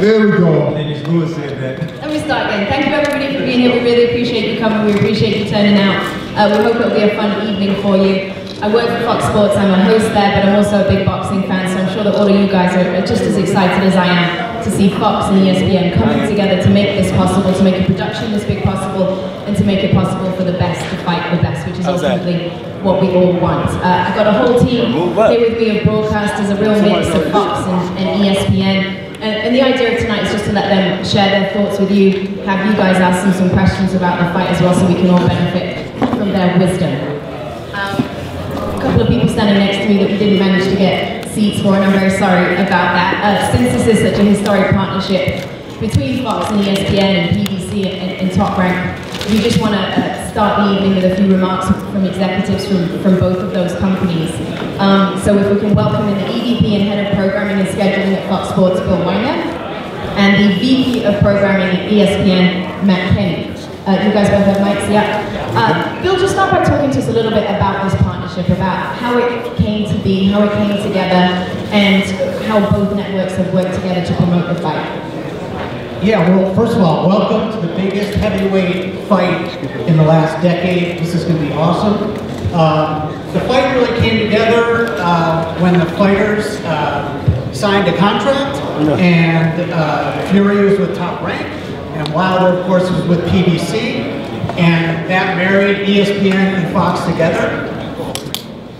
There we go. And Ms. Lewis said that. Let me start again. Thank you everybody for being here. We really appreciate you coming. We appreciate you turning out. Uh, we hope it'll be a fun evening for you. I work for Fox Sports. I'm a host there, but I'm also a big boxing fan, so I'm sure that all of you guys are, are just as excited as I am to see Fox and ESPN coming together to make this possible, to make a production this big possible, and to make it possible for the best to fight the best, which is How's that? ultimately what we all want. Uh, I've got a whole team Move up. here with me of broadcasters, a real mix of Fox and, and ESPN. And, and the idea of tonight is just to let them share their thoughts with you, have you guys ask them some questions about the fight as well so we can all benefit from their wisdom. Um, a couple of people standing next to me that we didn't manage to get seats for, and I'm very sorry about that. Uh, since this is such a historic partnership between Fox and ESPN and PBC and, and Top Rank, we just want to uh, start the evening with a few remarks from executives from, from both of those companies. Um, so if we can welcome in the EVP and Head of Programming and Scheduling at Fox Sports, Bill Wanger, and the VP of Programming at ESPN, Matt Kenny. Uh, you guys both have mics, yeah? Uh, Bill, just start by talking to us a little bit about this partnership, about how it came to be, how it came together, and how both networks have worked together to promote the fight. Yeah, well, first of all, welcome to the biggest heavyweight fight in the last decade. This is going to be awesome. Um, the fight really came together uh, when the fighters uh, signed a contract, and uh, Fury was with Top Rank, and Wilder, of course, was with PBC, and that married ESPN and Fox together.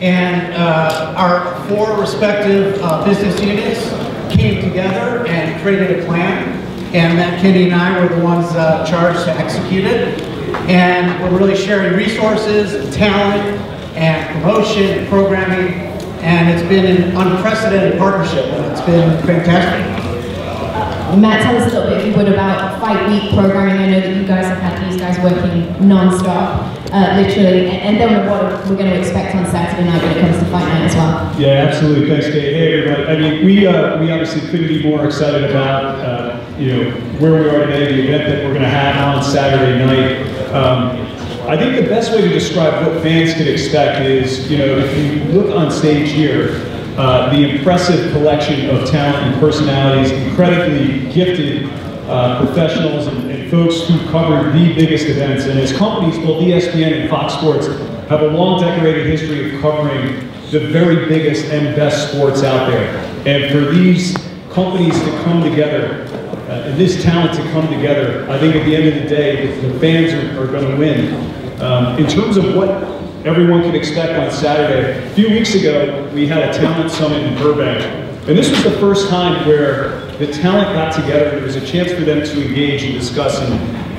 And uh, our four respective uh, business units came together and created a plan. And Matt Kenny and I were the ones uh, charged to execute it. And we're really sharing resources and talent and promotion and programming. And it's been an unprecedented partnership and it's been fantastic. Matt, tell us a little bit, if you would, about Fight Week programming. I know that you guys have had these guys working non-stop, uh, literally, and, and then what we're going to expect on Saturday night when it comes to Fight Night as well. Yeah, absolutely. Thanks, Dave. Hey, everybody. I mean, we uh, we obviously couldn't be more excited about uh, you know where we are today, the event that we're going to have on Saturday night. Um, I think the best way to describe what fans can expect is, you know, if you look on stage here, uh, the impressive collection of talent and personalities, incredibly gifted uh, professionals and, and folks who cover the biggest events. And as companies, both ESPN and Fox Sports have a long decorated history of covering the very biggest and best sports out there. And for these companies to come together, uh, and this talent to come together, I think at the end of the day, the, the fans are, are going to win. Um, in terms of what everyone can expect on Saturday, a few weeks ago, we had a talent summit in Burbank. And this was the first time where the talent got together, there was a chance for them to engage and discuss and,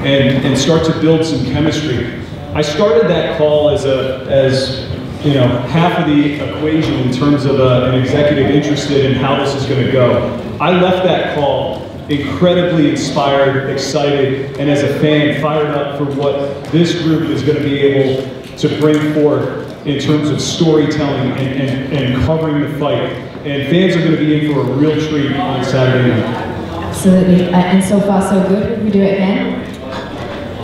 and, and start to build some chemistry. I started that call as a, as you know, half of the equation in terms of uh, an executive interested in how this is going to go. I left that call incredibly inspired, excited, and as a fan, fired up for what this group is going to be able to bring forth in terms of storytelling and, and, and covering the fight. And fans are going to be in for a real treat on Saturday night. Absolutely, uh, and so far so good. Would we do it again?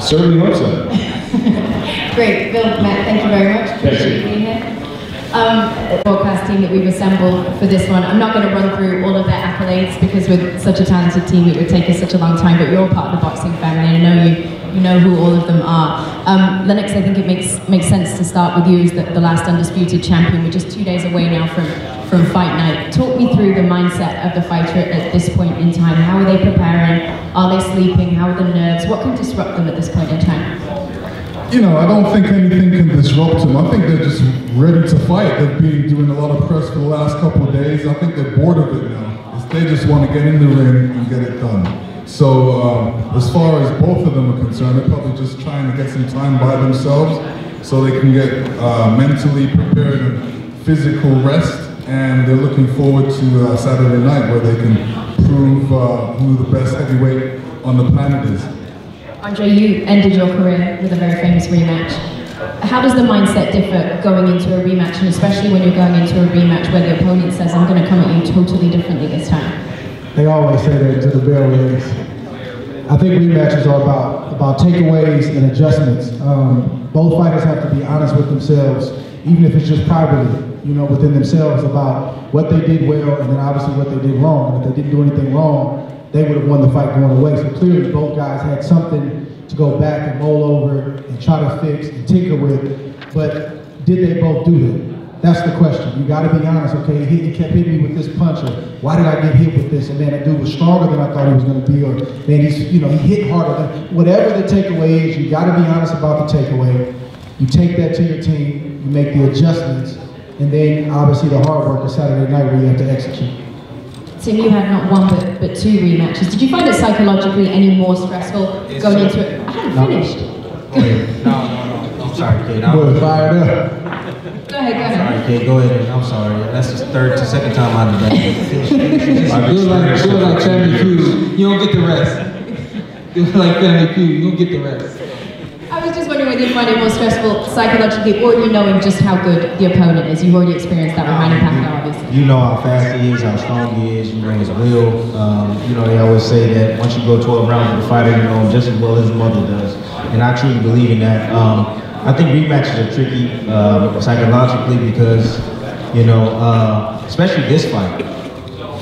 Certainly hope so. Great, Bill, Matt, thank you very much. Appreciate you being here. Um, the broadcast team that we've assembled for this one, I'm not going to run through all of their accolades because with such a talented team it would take us such a long time, but you're all part of the boxing family and I know you, you know who all of them are. Um, Lennox, I think it makes, makes sense to start with you as the, the last undisputed champion. We're just two days away now from, from fight night. Talk me through the mindset of the fighter at this point in time. How are they preparing? Are they sleeping? How are the nerves? What can disrupt them at this point in time? You know, I don't think anything can disrupt them. I think they're just ready to fight. They've been doing a lot of press for the last couple of days. I think they're bored of it now. They just want to get in the ring and get it done. So um, as far as both of them are concerned, they're probably just trying to get some time by themselves so they can get uh, mentally prepared and physical rest. And they're looking forward to uh, Saturday night where they can prove uh, who the best heavyweight on the planet is. Andre, you ended your career with a very famous rematch. How does the mindset differ going into a rematch, and especially when you're going into a rematch where the opponent says, I'm going to come at you totally differently this time? They always say that to the bell rings. I think rematches are about about takeaways and adjustments. Um, both fighters have to be honest with themselves, even if it's just privately, you know, within themselves about what they did well and then obviously what they did wrong. If they didn't do anything wrong, they would have won the fight going away. So clearly, both guys had something to go back and mull over and try to fix and tinker with. But did they both do that? That's the question. You got to be honest. Okay, he, he kept hitting me with this punch. Or why did I get hit with this? And man, that dude was stronger than I thought he was going to be. Or man, he's you know he hit harder than whatever the takeaway is. You got to be honest about the takeaway. You take that to your team. You make the adjustments, and then obviously the hard work is Saturday night where you have to execute. Tim, you had not one but, but two rematches. Did you find it psychologically any more stressful It's going so- into it? I hadn't No. finished. Oh, Go ahead. No, no, no. I'm sorry, kid. I'm fired up. Go ahead, go ahead. sorry, kid. Go ahead. I'm sorry. That's the third to second time out of the day. Feel like, feel like Family Feud. You don't get the rest. Feel like Family Feud. You don't get the rest. I was just wondering whether you find it more stressful psychologically or you knowing just how good the opponent is. You've already experienced that with Manny Pacquiao, obviously. You know how fast he is, how strong he is. You know his will. Um, you know they always say that once you go 12 rounds with a fighter, you know him just as well as his mother does, and I truly believe in that. Um, I think rematches are tricky um, psychologically because you know, uh, especially this fight,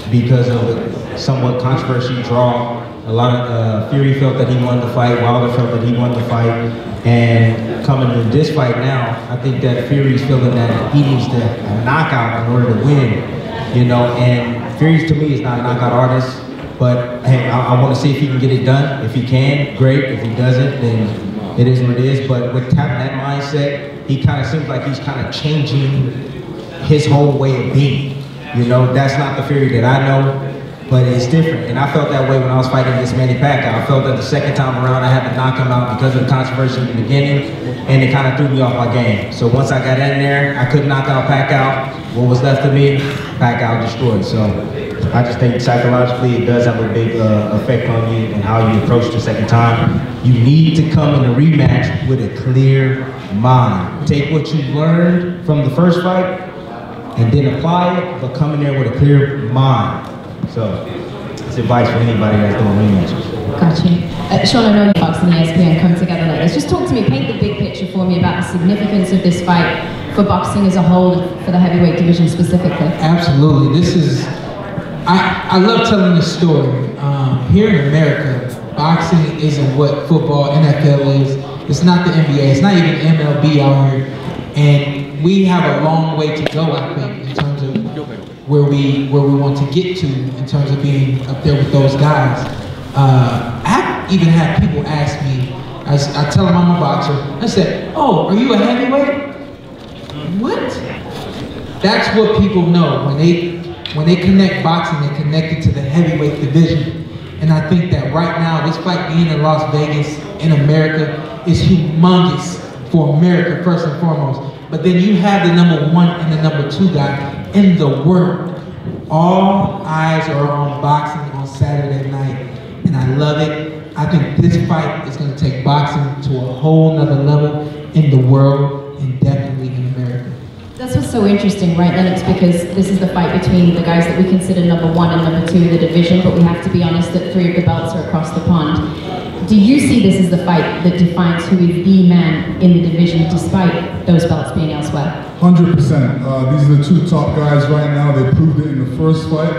because of the somewhat controversial draw. A lot of uh, Fury felt that he won the fight. Wilder felt that he won the fight. And coming to this fight now, I think that Fury's feeling that he needs to a knockout in order to win. You know, and Fury to me is not a knockout artist. But hey, I, I want to see if he can get it done. If he can, great. If he doesn't, then it is what it is. But with that mindset, he kind of seems like he's kind of changing his whole way of being. You know, that's not the Fury that I know, but it's different. And I felt that way when I was fighting against Manny Pacquiao. I felt that the second time around I had to knock him out because of the controversy in the beginning, and it kind of threw me off my game. So once I got in there, I couldn't knock out Pacquiao. What was left of me, Pacquiao destroyed. So I just think psychologically it does have a big uh, effect on you and how you approach the second time. You need to come in a rematch with a clear mind. Take what you learned from the first fight and then apply it, but come in there with a clear mind. So it's advice for anybody that's doing rematches. Got you. Uh, Sean, I know you Fox and ESPN come together like this. Just talk to me, paint the big picture for me about the significance of this fight for boxing as a whole, for the heavyweight division specifically. Absolutely. This is, I, I love telling this story. Um, here in America, boxing isn't what football, NFL is. It's not the NBA. It's not even MLB out here. And we have a long way to go, I think, in terms of where we where we want to get to in terms of being up there with those guys. Uh, I even had people ask me, I tell them I'm a boxer, I said, oh, are you a heavyweight? What? That's what people know when they when they connect boxing. They connect it to the heavyweight division, and I think that right now this fight being in Las Vegas in America is humongous for America first and foremost. But then you have the number one and the number two guy in the world. All eyes are on boxing on Saturday night, and I love it. I think this fight is going to take boxing to a whole nother level in the world and definitely in America. That's what's so interesting, right, Lennox? Because this is the fight between the guys that we consider number one and number two in the division, but we have to be honest that three of the belts are across the pond. Do you see this as the fight that defines who is the man in the division, despite those belts being elsewhere? Hundred percent. Uh, these are the two top guys right now. They proved it in the first fight,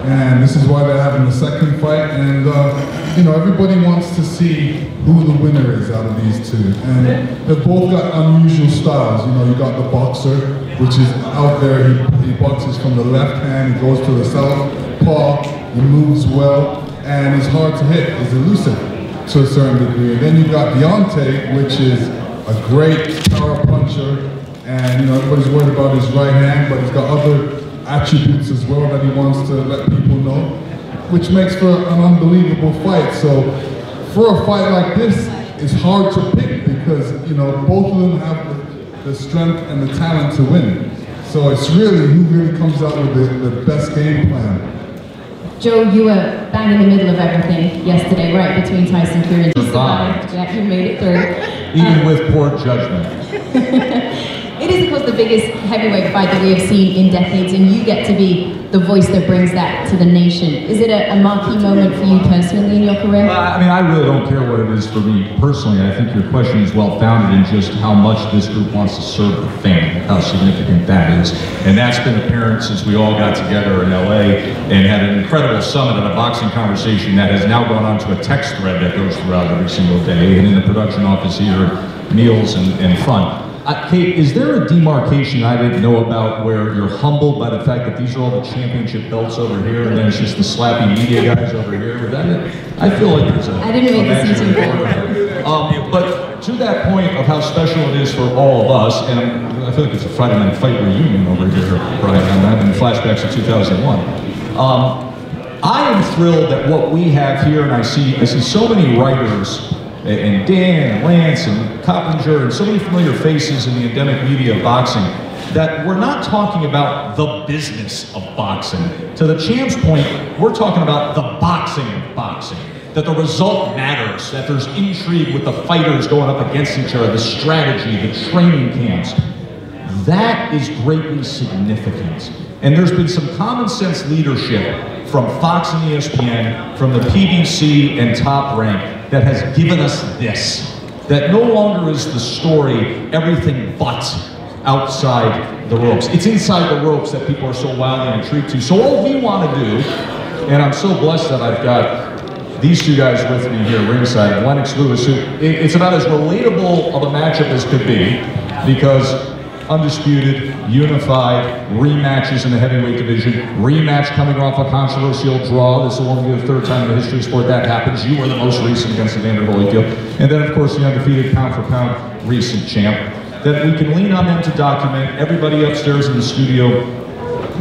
and this is why they're having the second fight. And uh, you know, everybody wants to see who the winner is out of these two. And they've both got unusual styles. You know, you got the boxer, which is out there. He, he boxes from the left hand. He goes to the south paw. He moves well, and he's hard to hit. He's elusive to a certain degree. And then you've got Deontay, which is a great power puncher. And you know, everybody's worried about his right hand, but he's got other attributes as well that he wants to let people know, which makes for an unbelievable fight. So for a fight like this, it's hard to pick because you know both of them have the, the strength and the talent to win. So it's really who really comes out with the, the best game plan. Joe, you were bang in the middle of everything yesterday, right between Tyson Fury and you Survived. Yeah, you made it through. Even Um, with poor judgment. It is, of course, the biggest heavyweight fight that we have seen in decades, and you get to be the voice that brings that to the nation. Is it a, a marquee moment for you personally in your career? Well, I mean, I really don't care what it is for me personally. I think your question is well founded in just how much this group wants to serve the fan, how significant that is. And that's been apparent since we all got together in LA and had an incredible summit and a boxing conversation that has now gone on to a text thread that goes throughout every single day and in the production office here, meals and, and fun. Uh, Kate, is there a demarcation I didn't know about where you're humbled by the fact that these are all the championship belts over here and then it's just the slappy media guys over here? That? I feel like there's a. I didn't make a the um, But to that point of how special it is for all of us, and I feel like it's a Friday night fight reunion over here, Brian, I'm having flashbacks of 2001. Um, I am thrilled that what we have here, and I see, I see so many writers, and- Dan, Lance, and Coppinger, and so many familiar faces in the endemic media of boxing, that we're not talking about the business of boxing. To the champ's point, we're talking about the boxing of boxing. That the result matters, that there's intrigue with the fighters going up against each other, the strategy, the training camps. That is greatly significant. And there's been some common sense leadership from Fox and ESPN, from the PBC and Top Rank that has given us this. That no longer is the story everything but outside the ropes. It's inside the ropes that people are so wildly intrigued to. So all we want to do, and I'm so blessed that I've got these two guys with me here ringside, Lennox Lewis, who it's about as relatable of a matchup as could be, because undisputed, unified, rematches in the heavyweight division, rematch coming off a controversial draw. This will only be the third time in the history of sport that happens. You were the most recent against Evander Holyfield. And then, of course, the undefeated pound for pound recent champ. That we can lean on them to document. Everybody upstairs in the studio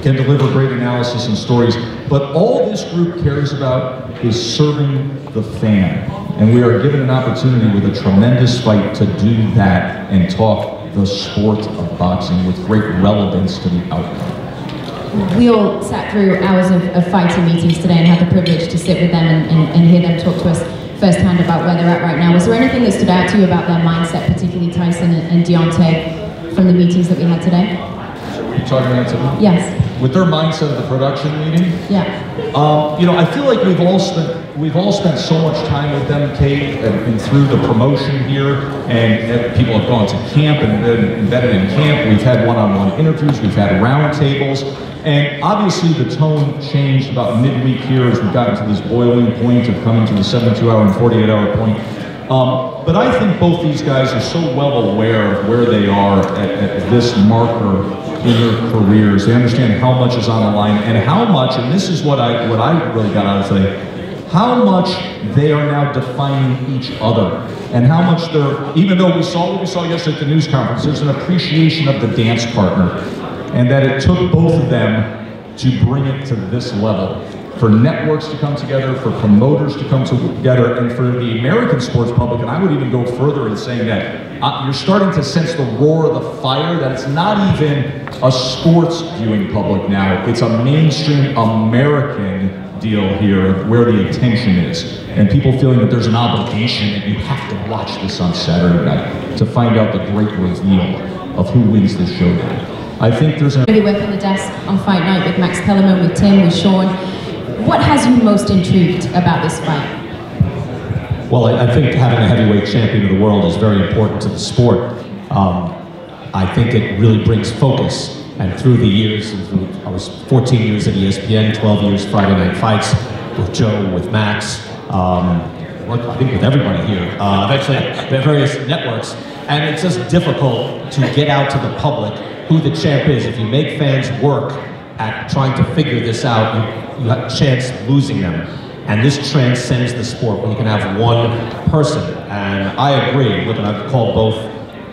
can deliver great analysis and stories. But all this group cares about is serving the fan. And we are given an opportunity with a tremendous fight to do that and talk the sport of boxing with great relevance to the outcome. We all sat through hours of, of fighting meetings today and had the privilege to sit with them and, and, and hear them talk to us firsthand about where they're at right now. Was there anything that stood out to you about their mindset, particularly Tyson and, and Deontay, from the meetings that we had today? You talking about today? Yes. With their mindset of the production meeting, Yeah. Um, you know, I feel like we've all spent we've all spent so much time with them, Kate, and, and through the promotion here, and, and people have gone to camp and been embedded in camp. We've had one-on-one interviews, we've had roundtables, and obviously the tone changed about midweek here as we got to this boiling point of coming to the 72-hour and 48-hour point. Um, but I think both these guys are so well aware of where they are at, at this marker in their careers. They understand how much is on the line and how much, and this is what I what I really got out of today, how much they are now defining each other. And how much they're, even though we saw what we saw yesterday at the news conference, there's an appreciation of the dance partner. And that it took both of them to bring it to this level. For networks to come together, for promoters to come together, and for the American sports public, and I would even go further in saying that uh, you're starting to sense the roar of the fire, that it's not even a sports viewing public now, it's a mainstream American deal here where the attention is. And people feeling that there's an obligation that you have to watch this on Saturday night to find out the great reveal of who wins this showdown. I think there's a Maybe work on the desk on fight night with Max Kellerman, with Tim, with Sean. What has you most intrigued about this fight? Well, I, I think having a heavyweight champion of the world is very important to the sport. Um, I think it really brings focus. And through the years, through, I was 14 years at ESPN, 12 years Friday Night Fights with Joe, with Max, um, I think with everybody here, uh, eventually at various networks. And it's just difficult to get out to the public who the champ is. If you make fans work at trying to figure this out, you, you have a chance of losing them. And this transcends the sport when you can have one person. And I agree. Look, and I've called both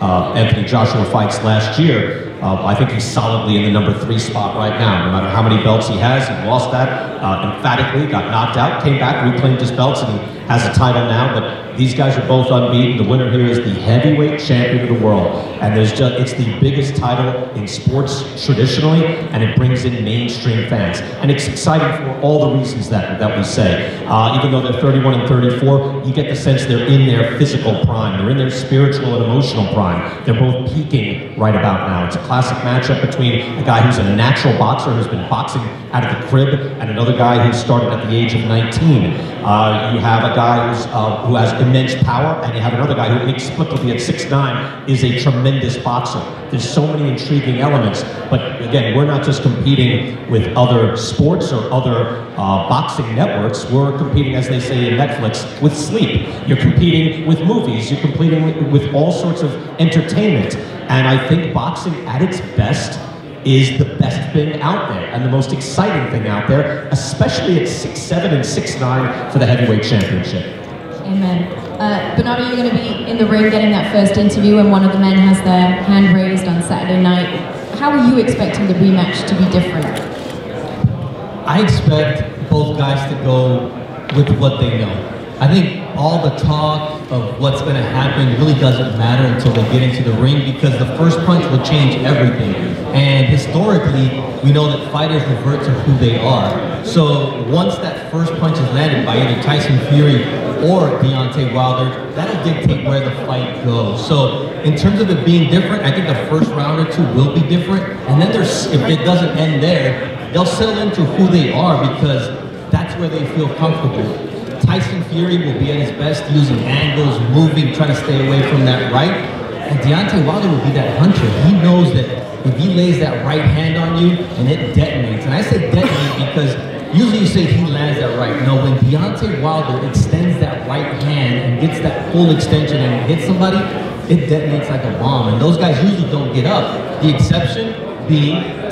uh, Anthony Joshua fights last year. Uh, I think he's solidly in the number three spot right now. No matter how many belts he has, he lost that uh, emphatically, got knocked out, came back, reclaimed his belts, and he has a title now. But These guys are both unbeaten. The winner here is the heavyweight champion of the world. And there's just, it's the biggest title in sports traditionally, and it brings in mainstream fans. And it's exciting for all the reasons that, that we say. Uh, even though they're 31 and 34, you get the sense they're in their physical prime. They're in their spiritual and emotional prime. They're both peaking right about now. It's a classic matchup between a guy who's a natural boxer who's been boxing out of the crib and another guy who started at the age of 19. Uh, you have a guy who's, uh, who has immense power, and you have another guy who inexplicably at 6'9 is a tremendous boxer. There's so many intriguing elements, but again, we're not just competing with other sports or other uh, boxing networks. We're competing, as they say in Netflix, with sleep. You're competing with movies. You're competing with, with all sorts of entertainment. And I think boxing at its best is the best thing out there and the most exciting thing out there, especially at 6'7 and 6'9 for the heavyweight championship. Amen. Uh, Bernardo, you're going to be in the ring getting that first interview when one of the men has their hand raised on Saturday night. How are you expecting the rematch to be different? I expect both guys to go with what they know. I think all the talk of what's going to happen really doesn't matter until they get into the ring because the first punch will change everything. And historically, we know that fighters revert to who they are. So once that first punch is landed by either Tyson Fury or Deontay Wilder, that'll dictate where the fight goes. So in terms of it being different, I think the first round or two will be different. And then there's, if it doesn't end there, they'll settle into who they are because that's where they feel comfortable. Tyson Fury will be at his best using angles, moving, trying to stay away from that right. And Deontay Wilder will be that hunter. He knows that if he lays that right hand on you and it detonates, and I say detonate because usually you say he lands that right. No, when Deontay Wilder extends that right hand and gets that full extension and hits somebody, it detonates like a bomb. And those guys usually don't get up. The exception being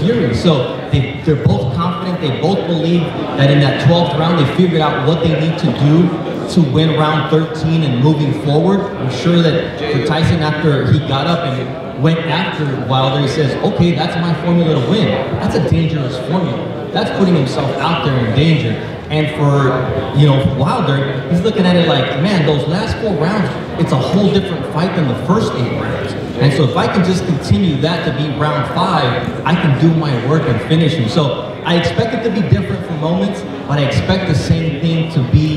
Fury. So they, they're both confident. They both believe that in that 12th round, they figured out what they need to do to win round 13 and moving forward. I'm sure that for Tyson, after he got up and went after Wilder, he says, okay, that's my formula to win. That's a dangerous formula. That's putting himself out there in danger. And for, you know, Wilder, he's looking at it like, man, those last four rounds, it's a whole different fight than the first eight rounds. And so if I can just continue that to be round five, I can do my work and finish him. So I expect it to be different for moments, but I expect the same thing to be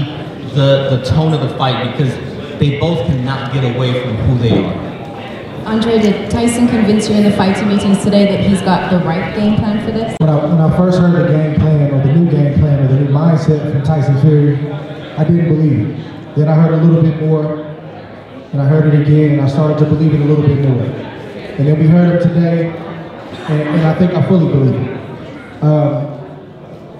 the, the tone of the fight because they both cannot get away from who they are. Andre, did Tyson convince you in the fighting meetings today that he's got the right game plan for this? When I, when I first heard the game plan or the new game plan or the new mindset from Tyson Fury, I didn't believe it. Then I heard a little bit more, and I heard it again, and I started to believe it a little bit more. And then we heard it today, and, and I think I fully believe it. Um,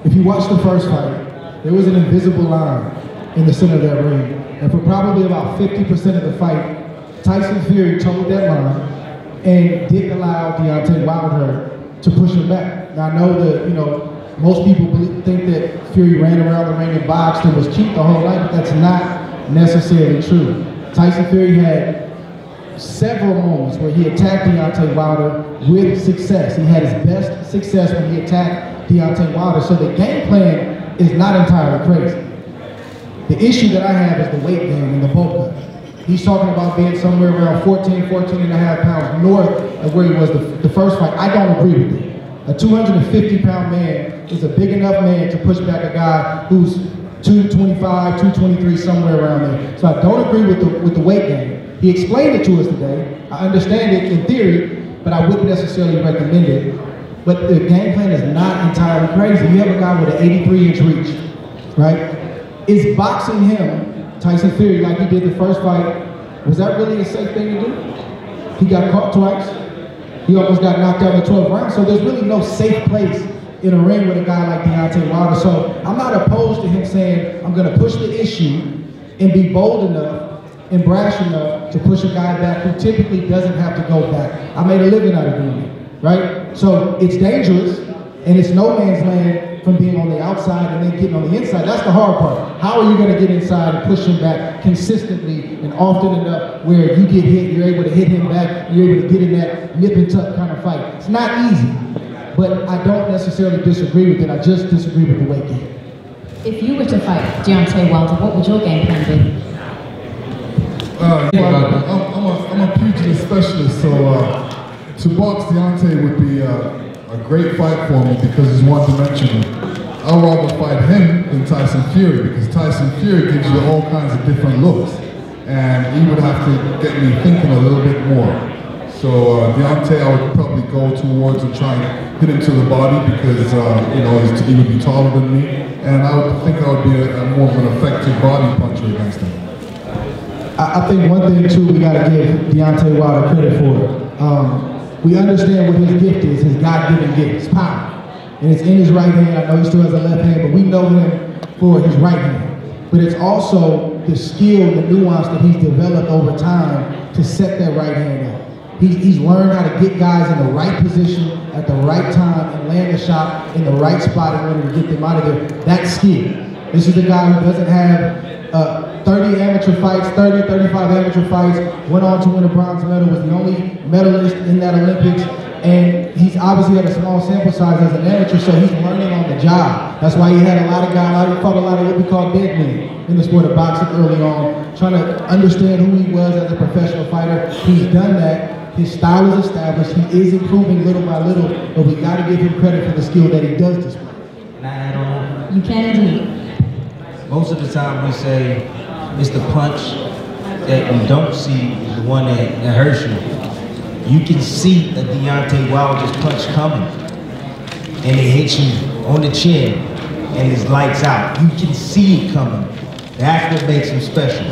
if you watch the first fight, there was an invisible line in the center of that ring. And for probably about 50% of the fight, Tyson Fury told that line uh, and didn't allow Deontay uh, Wilder to push him back. Now I know that, you know, most people believe, think that Fury ran around the ring and boxed and was cheap the whole night, but that's not necessarily true. Tyson Fury had several moments where he attacked Deontay Wilder with success. He had his best success when he attacked Deontay Wilder. So the game plan is not entirely crazy. The issue that I have is the weight gain and the bulk. He's talking about being somewhere around 14, 14 and a half pounds north of where he was the, the first fight. I don't agree with it. A 250 pound man is a big enough man to push back a guy who's 225, 223, somewhere around there. So I don't agree with the, with the weight gain. He explained it to us today. I understand it in theory, but I wouldn't necessarily recommend it. But the game plan is not entirely crazy. You have a guy with an 83 inch reach, right? Is boxing him Tyson Fury, like he did the first fight, was that really a safe thing to do? He got caught twice. He almost got knocked out in the 12th round. So there's really no safe place in a ring with a guy like Deontay Wilder. So I'm not opposed to him saying, I'm going to push the issue and be bold enough and brash enough to push a guy back who typically doesn't have to go back. I made a living out of doing it, right? So it's dangerous and it's no man's land from being on the outside and then getting on the inside. That's the hard part. How are you going to get inside and push him back consistently and often enough where you get hit, you're able to hit him back, you're able to get in that nip and tuck kind of fight. It's not easy, but I don't necessarily disagree with it. I just disagree with the weight game. If you were to fight Deontay Wilder, what would your game plan be? Uh, well, I'm, I'm, a, I'm a pugilist specialist, so uh, to box Deontay would be uh, a great fight for me because he's one-dimensional. I'd rather fight him than Tyson Fury because Tyson Fury gives you all kinds of different looks, and he would have to get me thinking a little bit more. So uh, Deontay, I would probably go towards and try and hit him to the body because uh, you know he would be taller than me, and I would think I would be a, a more of an effective body puncher against him. I, I think one thing too we got to give Deontay Wilder credit for. Um, we understand what his gift is, his God-given gift, his power, and it's in his right hand. I know he still has a left hand, but we know him for his right hand. But it's also the skill, the nuance that he's developed over time to set that right hand up. He's, he's learned how to get guys in the right position at the right time and land the shot in the right spot in order to get them out of there. That's skill. This is a guy who doesn't have uh, 30 amateur fights, 30, 35 amateur fights, went on to win a bronze medal, was the only medalist in that Olympics, and he's obviously had a small sample size as an amateur, so he's learning on the job. That's why he had a lot of guys, he fought a lot of what we call dead men in the sport of boxing early on, trying to understand who he was as a professional fighter. He's done that. His style is established. He is improving little by little, but we got to give him credit for the skill that he does display. Can I add on? You can indeed. Most of the time we say it's the punch that you don't see, the one that, that hurts you. You can see a Deontay Wilder's punch coming. And it hits you on the chin and it's lights out. You can see it coming. That's what makes him special.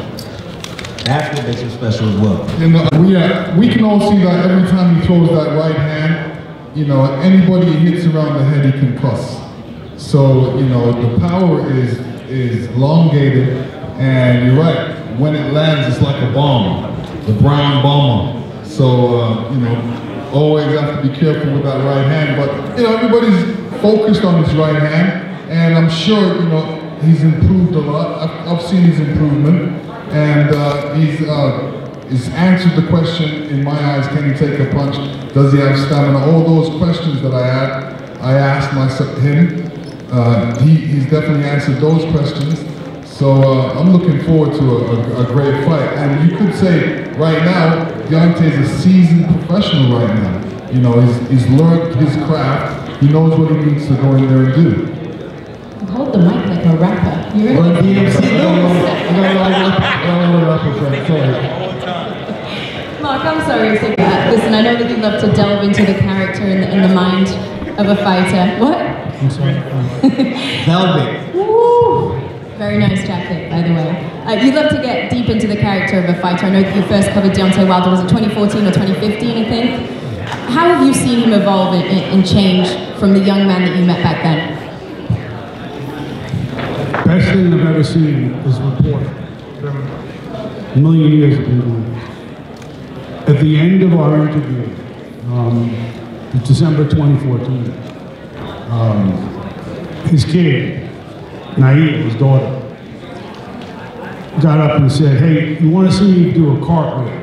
That's what makes him special as well. You know, we, uh, we can all see that every time he throws that right hand, you know, anybody he hits around the head, he can cuss. So, you know, the power is, is elongated, and you're right, when it lands, it's like a bomb, the brown bomber. So, uh, you know, always have to be careful with that right hand, but, you know, everybody's focused on his right hand, and I'm sure, you know, he's improved a lot. I've, I've seen his improvement, and uh, he's, uh, he's answered the question in my eyes, can he take a punch? Does he have stamina? All those questions that I had, I asked myself, him. Uh, he, he's definitely answered those questions. So uh, I'm looking forward to a, a, a, great fight. And you could say right now, Deontay is a seasoned professional right now. You know, he's, he's learned his craft. He knows what he needs to go in there and do. Hold the mic like a rapper. You Well, ready? DMC, I don't know, I don't know, I don't know what I'm sorry. Mark, I'm sorry to say that. Listen, I know that you love to delve into the character and the, and the mind of a fighter. What? I'm sorry. Velvet. Very nice jacket, by the way. Uh, you love to get deep into the character of a fighter. I know you first covered Deontay Wilder, was it 2014 or 2015, I think? How have you seen him evolve and, change from the young man that you met back then? Best thing I've ever seen is reporting. A million years I've been. At the end of our interview, um, December 2014, um, his kid, Naeem, his daughter, got up and said, hey, you want to see me do a cartwheel?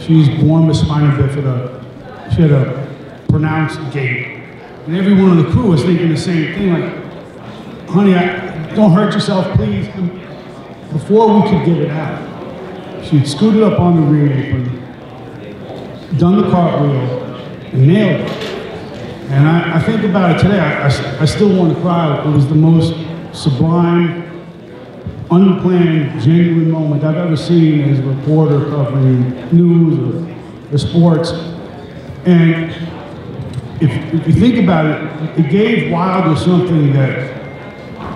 She's born with spina bifida. She had a pronounced gait. And everyone on the crew was thinking the same thing, like, honey, I, don't hurt yourself, please. And before we could get it out, she had scooted up on the ring apron, done the cartwheel, and nailed it. And I, I think about it today, I, I, I still want to cry. It was the most sublime, unplanned, genuine moment I've ever seen as a reporter covering news or, or sports. And if, if you think about it, it gave Wilder something that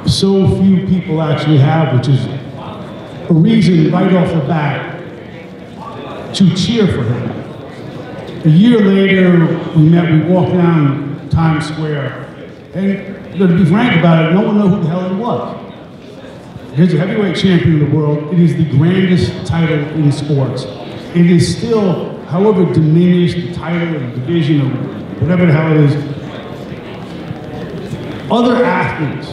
so few people actually have, which is a reason right off the bat to cheer for him. A year later, we met, we walked down Times Square, and to be frank about it, no one knew who the hell he was. Here's a heavyweight champion of the world. It is the grandest title in sports. It is still, however diminished the title or the division or whatever the hell it is, other athletes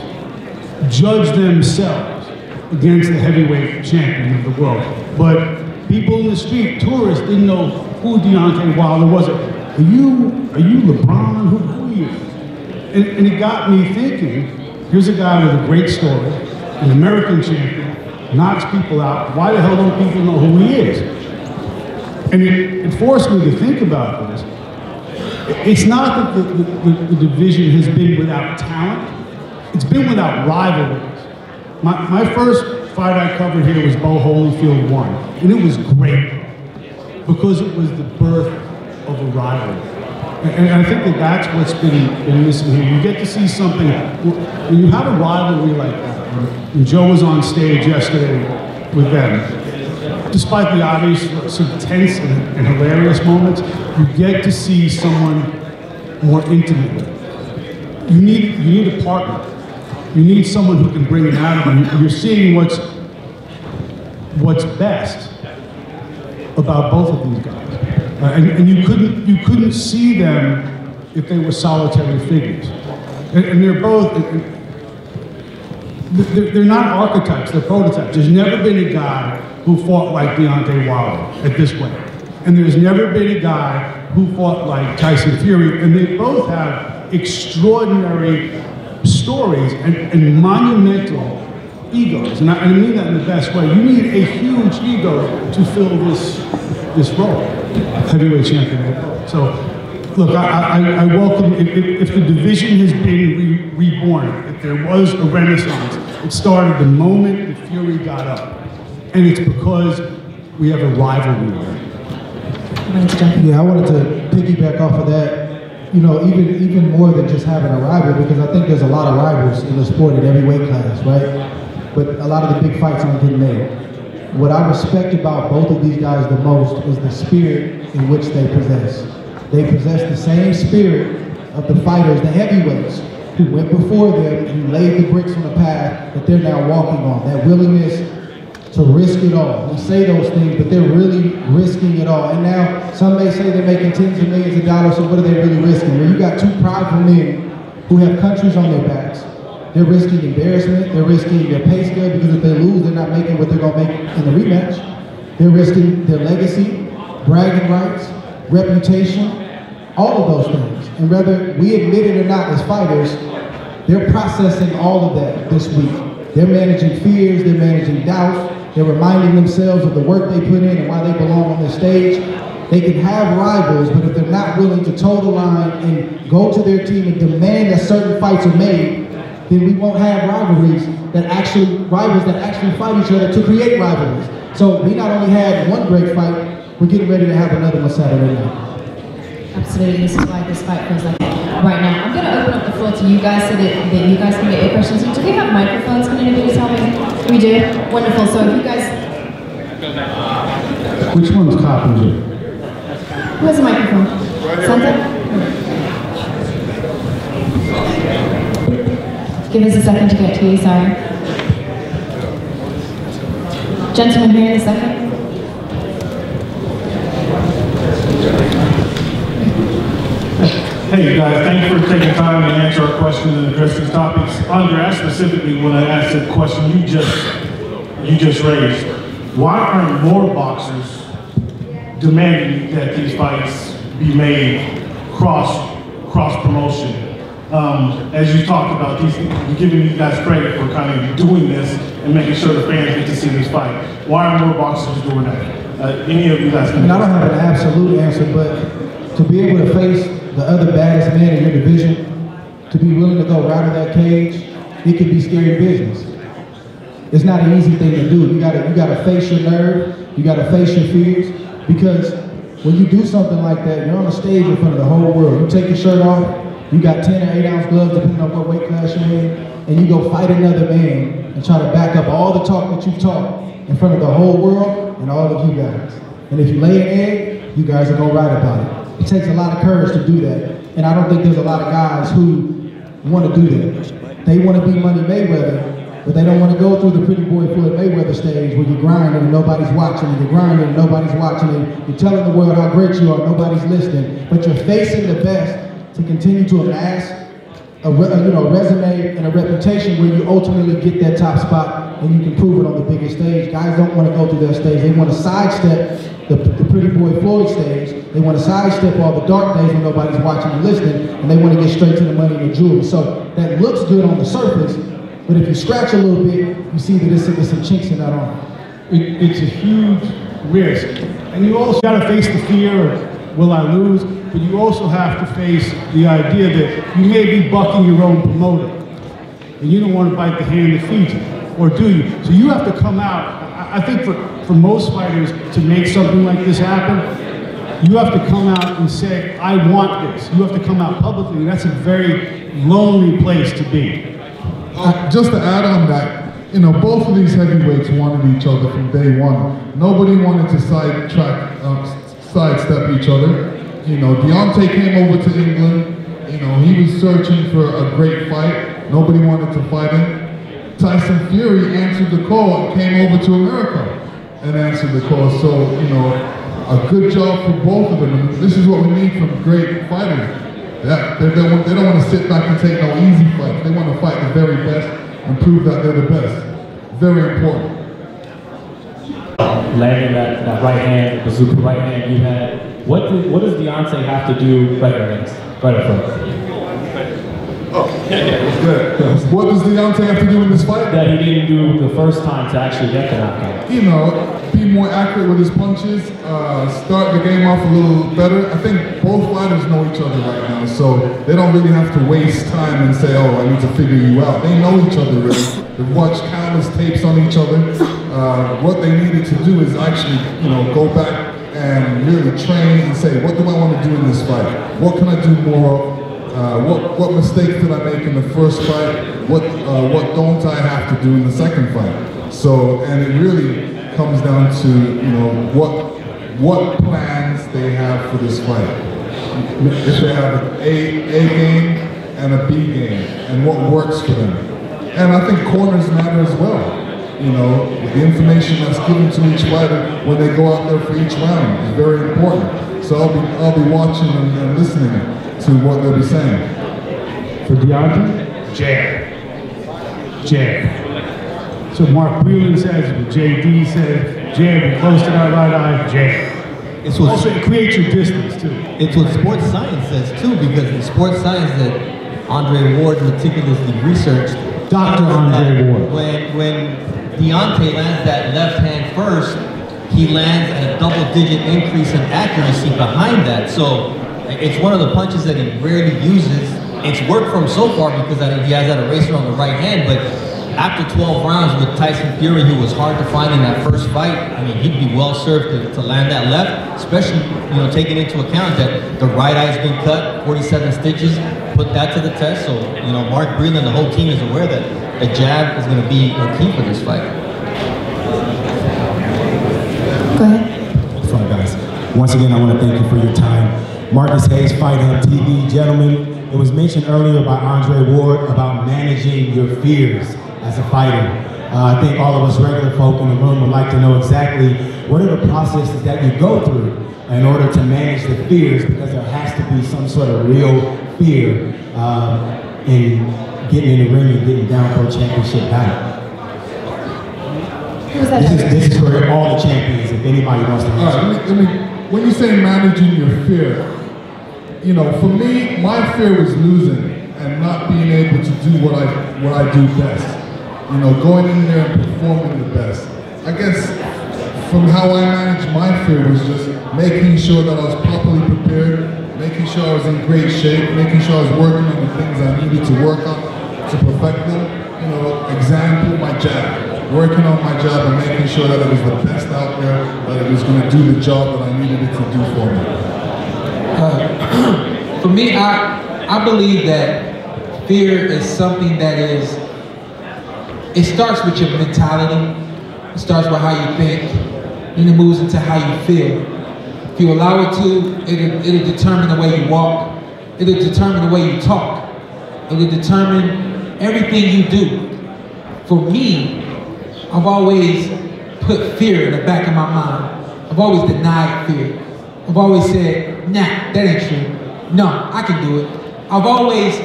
judge themselves against the heavyweight champion of the world. But people in the street, tourists, didn't know who Deontay Wilder was. Are you, are you LeBron? Who? And, and it got me thinking, here's a guy with a great story, an American champion, knocks people out. Why the hell don't people know who he is? And it, it forced me to think about this. It's not that the, the, the, division has been without talent, it's been without rivalries. My, my first fight I covered here was Bowe Holyfield 1, and it was great because it was the birth of a rivalry. And, I think that that's what's been, been missing here. You get to see something, when you have a rivalry like that, and Joe was on stage yesterday with them, despite the obvious some tense and, and hilarious moments, you get to see someone more intimately. You need, you need a partner. You need someone who can bring it out of you. You're seeing what's, what's best about both of these guys. Uh, and, and you couldn't, you couldn't see them if they were solitary figures. And, and they're both, they're, they're not archetypes, they're prototypes. There's never been a guy who fought like Deontay Wilder at this weight. And there's never been a guy who fought like Tyson Fury. And they both have extraordinary stories and, and monumental egos. And I, and I mean that in the best way. You need a huge ego to fill this, this role, heavyweight champion. So, look, I, I, I welcome, if, if, the division has been re- reborn, if there was a renaissance, it started the moment that Fury got up. And it's because we have a rivalry there. Yeah, I wanted to piggyback off of that. You know, even even more than just having a rival, because I think there's a lot of rivals in the sport in every weight class, right? But a lot of the big fights aren't getting made. What I respect about both of these guys the most is the spirit in which they possess. They possess the same spirit of the fighters, the heavyweights, who went before them and laid the bricks on the path that they're now walking on. That willingness to risk it all. We say those things, but they're really risking it all. And now some may say they're making tens of millions of dollars, so what are they really risking? Well, you got two prideful men who have countries on their backs. They're risking embarrassment, they're risking their pay scale because if they lose, they're not making what they're gonna make in the rematch. They're risking their legacy, bragging rights, reputation, all of those things. And whether we admit it or not as fighters, they're processing all of that this week. They're managing fears, they're managing doubts, they're reminding themselves of the work they put in and why they belong on the stage. They can have rivals, but if they're not willing to toe the line and go to their team and demand that certain fights are made, then we won't have rivalries that actually, rivals that actually fight each other to create rivalries. So we not only had one great fight, we're getting ready to have another one Saturday night. Absolutely, this is why this fight feels like right now. I'm going to open up the floor to you guys so that, that you guys can get your questions in. Do we have microphones? Can anybody tell me? We do? Wonderful. So if you guys, Which one's Coppinger? who has a microphone? Santa? Give us a second to get to you, sorry. Gentleman here in the second. Hey guys, thank you for taking time to answer our questions and address these topics. Andre, I specifically want to ask the question you just you just raised. Why aren't more boxers demanding that these fights be made cross cross promotion? Um, as you talked about, these, you're giving you guys credit for kind of doing this and making sure the fans get to see this fight. Why are more boxers doing that? Uh, any of you guys can. I don't have an absolute answer, but to be able to face the other baddest man in your division, to be willing to go right to that cage, it could be scary business. It's not an easy thing to do. You gotta, you gotta face your nerve, you gotta face your fears, because when you do something like that, you're on a stage in front of the whole world. You take your shirt off, you got 10 or 8 ounce gloves, depending on what weight class you're in, and you go fight another man and try to back up all the talk that you've talked in front of the whole world and all of you guys. And if you lay an egg, you guys are gonna write about it. It takes a lot of courage to do that. And I don't think there's a lot of guys who want to do that. They want to be Money Mayweather, but they don't want to go through the pretty boy Floyd Mayweather stage where you're grinding and nobody's watching, and you're grinding and nobody's watching, and you're telling the world how great you are, nobody's listening. But you're facing the best to continue to amass a, re- you know, resume and a reputation where you ultimately get that top spot and you can prove it on the biggest stage. Guys don't want to go through that stage. They want to sidestep the, the pretty boy Floyd stage. They want to sidestep all the dark days when nobody's watching and listening, and they want to get straight to the money and the jewels. So that looks good on the surface, But if you scratch a little bit, you see that there's some, there's some chinks in that armor. It, it's a huge risk. And you also got to face the fear will I lose? But you also have to face the idea that you may be bucking your own promoter. And you don't want to bite the hand that feeds you. Or do you? So you have to come out. I, think for, for most fighters to make something like this happen, you have to come out and say, I want this. You have to come out publicly. That's a very lonely place to be. Uh, just to add on that, you know, both of these heavyweights wanted each other from day one. Nobody wanted to sidetrack, um, sidestep each other. You know, Deontay came over to England. You know, he was searching for a great fight. Nobody wanted to fight him. Tyson Fury answered the call and came over to America and answered the call. So, you know, a good job for both of them. This is what we need from great fighters. Yeah, they, want, they don't want to sit back and take no easy fights. They want to fight the very best and prove that they're the best. Very important. Landing that, that right hand, the bazooka right hand you had. What do, what does Deontay have to do better next? Right up front. Good. What does Deontay have to do in this fight? That he didn't do the first time to actually get the knockout. You know, be more accurate with his punches, uh, start the game off a little better. I think both fighters know each other right now, so they don't really have to waste time and say, oh, I need to figure you out. They know each other really. They've watched countless tapes on each other. Uh, what they needed to do is actually, you know, go back and really train and say, what do I want to do in this fight? What can I do more of? Uh, what what mistakes did I make in the first fight? What uh, what don't I have to do in the second fight? So and it really comes down to you know what what plans they have for this fight. If they have an A A game and a B game, and what works for them. And I think corners matter as well. You know, the information that's given to each fighter when they go out there for each round is very important. So I'll be I'll be watching and, and listening to what they'll be saying. For Deontay, jab. Jab. So Mark Breland says, Jay Deas says, jab, be close to that right eye, jab. It's what- also, it creates your distance too. It's what sports science says too, because the sports science that Andre Ward meticulously researched. Dr. Andre Ward. When when Deontay lands that left hand first, he lands at a double-digit increase in accuracy behind that. So it's one of the punches that he rarely uses. It's worked for him so far because I think he has that eraser on the right hand, but after 12 rounds with Tyson Fury, who was hard to find in that first fight, I mean, he'd be well served to, to land that left, especially, you know, taking into account that the right eye's been cut, 47 stitches, put that to the test. So, you know, Mark Breland, the whole team is aware that the jab is going to be a key for this fight. Go ahead. Fun guys. Once again, I want to thank you for your time. Marcus Hayes, Fight Hub TV. Gentlemen, it was mentioned earlier by Andre Ward about managing your fears as a fighter. Uh, I think all of us regular folk in the room would like to know exactly what are the processes that you go through in order to manage the fears because there has to be some sort of real fear uh, in getting in the ring and getting down for a championship battle. Who was that? This is, this is for all the champions, if anybody wants to All right, answer. let me, let me, when you say managing your fear, you know, for me, my fear was losing and not being able to do what I what I do best. You know, going in there and performing the best. I guess from how I managed my fear was just making sure that I was properly prepared, making sure I was in great shape, making sure I was working on the things I needed to work on to perfect them. You know, example, my jab. Working on my job and making sure that it was the best out there, that it was going to do the job that I needed it to do for me. Uh, for me, I I believe that fear is something that is. It starts with your mentality. It starts with how you think, and it moves into how you feel. If you allow it to, it'll, it'll determine the way you walk. It'll determine the way you talk. It'll determine everything you do. For me, I've always put fear in the back of my mind. I've always denied fear. I've always said, nah, that ain't true. No, I can do it. I've always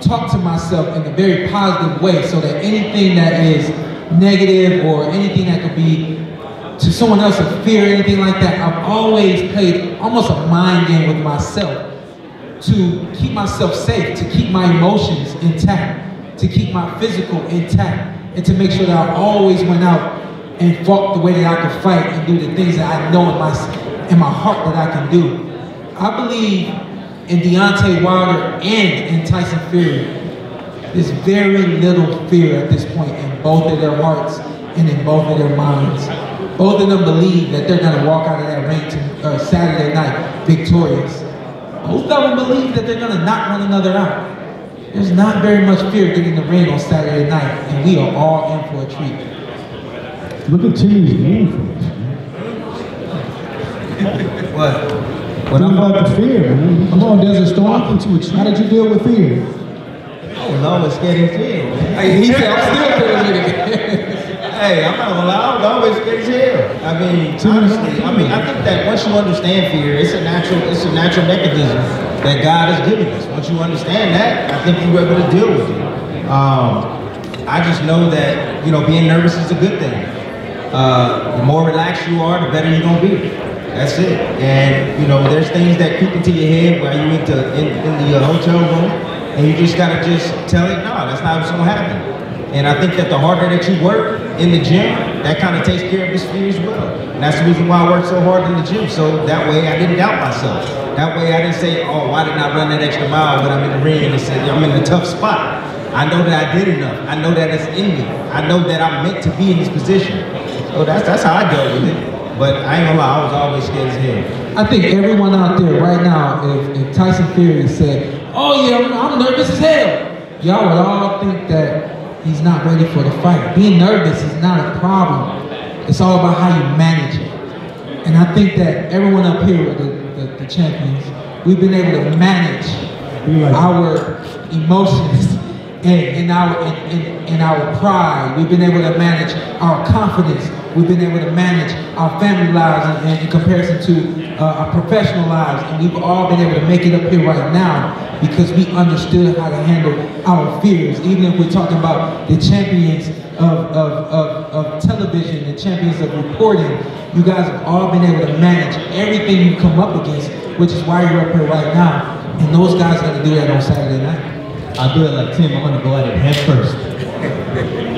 talked to myself in a very positive way so that anything that is negative or anything that could be to someone else a fear, anything like that, I've always played almost a mind game with myself to keep myself safe, to keep my emotions intact, to keep my physical intact and to make sure that I always went out and fought the way that I could fight and do the things that I know in my in my heart that I can do. I believe in Deontay Wilder and in Tyson Fury. There's very little fear at this point in both of their hearts and in both of their minds. Both of them believe that they're gonna walk out of that ring to, uh, Saturday night victorious. Both of them believe that they're gonna knock one another out. There's not very much fear getting in the ring on Saturday night, and we are all in for a treat. Look at Timmy's game for us. What? What about the fear, man? Come on, Desert Storm. How did you deal with fear? I was always scared of fear, man. Hey, he said, I'm still feeling it. Hey, I'm not gonna lie, I was always scared as hell. I mean, honestly, I mean, I think that once you understand fear, it's a natural, it's a natural mechanism that God has given us. Once you understand that, I think you're able to deal with it. Um, I just know that, you know, being nervous is a good thing. Uh, the more relaxed you are, the better you're gonna be. That's it. And, you know, there's things that creep into your head while you're into, in, in the uh, hotel room, and you just gotta just tell it, no, that's not what's gonna happen. And I think that the harder that you work in the gym, that kind of takes care of this fear as well. And that's the reason why I work so hard in the gym. So that way I didn't doubt myself. That way I didn't say, oh, why didn't I run that extra mile when I'm in the ring and say, I'm in a tough spot. I know that I did enough. I know that it's in me. I know that I'm meant to be in this position. So that's that's how I dealt with it. But I ain't gonna lie, I was always scared as hell. I think everyone out there right now, if, if Tyson Fury said, oh yeah, I'm, nervous as hell, y'all would all think that he's not ready for the fight. Being nervous is not a problem. It's all about how you manage it. And I think that everyone up here, the, the, the champions, we've been able to manage our emotions and, and our and, and, and our pride. We've been able to manage our confidence. We've been able to manage our family lives in, in comparison to uh, our professional lives. And we've all been able to make it up here right now because we understood how to handle our fears. Even if we're talking about the champions of, of, of, of television, the champions of reporting, you guys have all been able to manage everything you come up against, which is why you're up here right now. And those guys are gonna do that on Saturday night. I'll do it like Tim. I'm gonna go at it head first.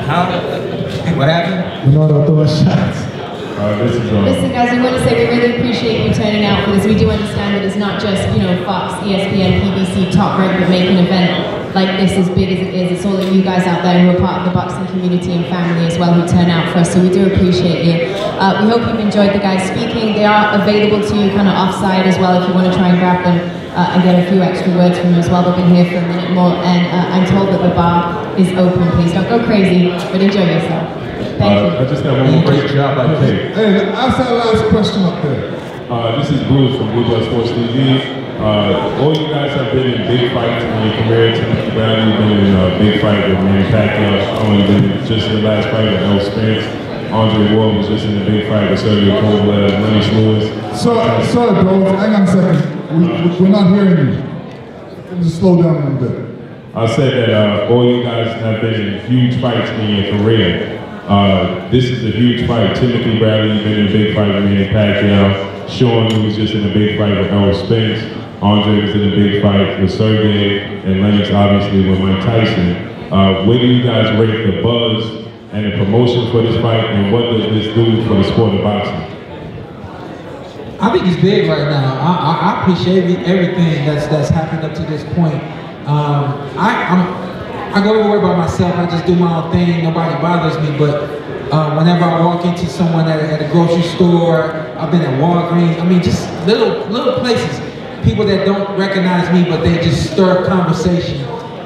How? What happened? No, no, throwing shots. Uh, this is, uh, Listen, guys, we want to say we really appreciate you turning out for this. We do understand that it's not just, you know, Fox, ESPN, PBC, Top Rank that make an event like this as big as it is. It's all of you guys out there who are part of the boxing community and family as well who turn out for us. So we do appreciate you. Uh, we hope you've enjoyed the guys speaking. They are available to you kind of offside as well if you want to try and grab them uh, and get a few extra words from them as well. They'll be here for a minute more. And uh, I'm told that the bar is open. Please don't go crazy, but enjoy yourself. Thank uh, I just got one more great job I think. Hey, ask that last question up there. Uh, this is Bruce from Blue Blood Sports TV. Uh, all you guys have been in big fights in your career. Timothy Bradley, you've been in a big fight with Manny Pacquiao. I've only been in just in the last fight with Errol Spence. Andre Ward was just in a big fight with Sergey Kovalev, Lennox Lewis. Sir, sir, bro, hang on a second. We, we- we're not hearing you. Just slow down a little bit. I said that uh, all you guys have been in huge fights in your career. Uh, this is a huge fight. Timothy Bradley, you've been in a big fight with Manny Pacquiao. Shawn, was just in a big fight with Errol Spence. Andre was in a big fight with Sergey. And Lennox, obviously, with Mike Tyson. Uh, where do you guys rate the buzz and the promotion for this fight? And what does this do for the sport of boxing? I think it's big right now. I, I, I appreciate everything that's that's happened up to this point. Um, I I'm, I go everywhere by myself. I just do my own thing. Nobody bothers me. But uh, whenever I walk into someone at, at a grocery store, I've been at Walgreens. I mean, just little little places. People that don't recognize me, but they just stir up conversation,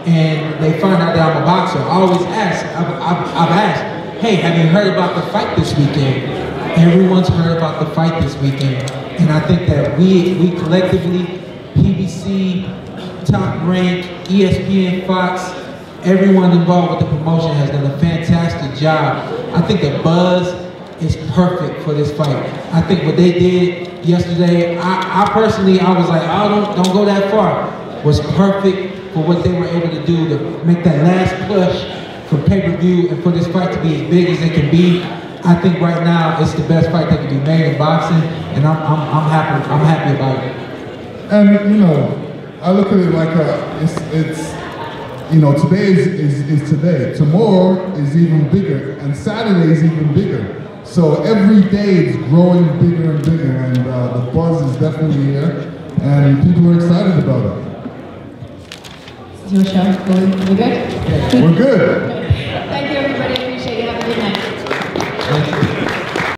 and they find out that I'm a boxer. I always ask. I've, I've, I've asked, "Hey, have you heard about the fight this weekend?" Everyone's heard about the fight this weekend, and I think that we we collectively, PBC, Top Rank, ESPN, Fox, everyone involved with the promotion has done a fantastic job. I think the buzz is perfect for this fight. I think what they did yesterday, I, I personally, I was like, oh, don't don't go that far. Was perfect for what they were able to do to make that last push for pay-per-view and for this fight to be as big as it can be. I think right now it's the best fight that can be made in boxing, and I'm, I'm, I'm happy. I'm happy about it. And you know, I look at it like a, it's it's you know, today is, is, is today. Tomorrow is even bigger, and Saturday is even bigger. So every day it's growing bigger and bigger, and uh, the buzz is definitely here, and people are excited about it. It's your show. Are we we good? We're good. Thank you, everybody. Appreciate you. Have a good night. Thank you.